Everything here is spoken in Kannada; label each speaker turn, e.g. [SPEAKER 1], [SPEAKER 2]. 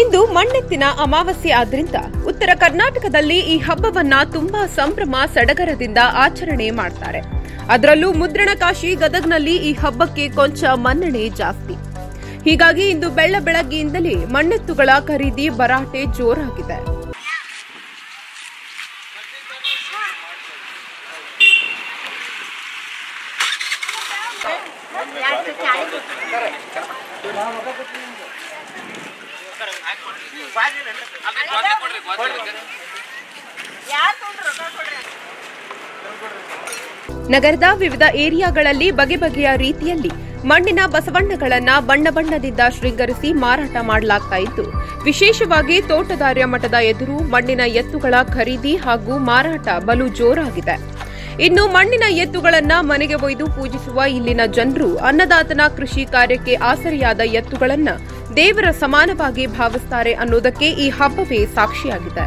[SPEAKER 1] ಇಂದು ಮಣ್ಣೆತ್ತಿನ ಅಮಾವಾಸ್ಯೆ ಆದ್ರಿಂದ ಉತ್ತರ ಕರ್ನಾಟಕದಲ್ಲಿ ಈ ಹಬ್ಬವನ್ನ ತುಂಬಾ ಸಂಭ್ರಮ ಸಡಗರದಿಂದ ಆಚರಣೆ ಮಾಡ್ತಾರೆ. ಅದರಲ್ಲೂ ಮುದ್ರಣಕಾಶಿ ಗದಗ್ನಲ್ಲಿ ಈ ಹಬ್ಬಕ್ಕೆ ಕೊಂಚ ಮನ್ನಣೆ ಜಾಸ್ತಿ. ಹೀಗಾಗಿ ಇಂದು ಬೆಳ್ಳ ಬೆಳಗ್ಗೆಯಿಂದಲೇ ಮಣ್ಣೆತ್ತುಗಳ ಖರೀದಿ ಬರಾಟೆ ಜೋರಾಗಿದೆ. ನಗರದ ವಿವಿಧ ಏರಿಯಾಗಳಲ್ಲಿ ಬಗೆ ಬಗೆಯ ರೀತಿಯಲ್ಲಿ ಮಣ್ಣಿನ ಬಸವಣ್ಣಗಳನ್ನ ಬಣ್ಣ ಬಣ್ಣದಿಂದ ಶೃಂಗರಿಸಿ ಮಾರಾಟ ಮಾಡಲಾಗ್ತಾ ಇತ್ತು. ವಿಶೇಷವಾಗಿ ತೋಟದಾರ್ಯ ಮಠದ ಎದುರು ಮಣ್ಣಿನ ಎತ್ತುಗಳ ಖರೀದಿ ಹಾಗೂ ಮಾರಾಟ ಬಲು ಜೋರಾಗಿದೆ. ಇನ್ನು ಮಣ್ಣಿನ ಎತ್ತುಗಳನ್ನ ಮನೆಗೆ ಒಯ್ದು ಪೂಜಿಸುವ ಇಲ್ಲಿನ ಜನರು ಅನ್ನದಾತನ ಕೃಷಿ ಕಾರ್ಯಕ್ಕೆ ಆಸರೆಯಾದ ಎತ್ತುಗಳನ್ನ ದೇವರ ಸಮಾನವಾಗಿ ಭಾವಿಸ್ತಾರೆ ಅನ್ನೋದಕ್ಕೆ ಈ ಹಬ್ಬವೇ ಸಾಕ್ಷಿಯಾಗಿದೆ.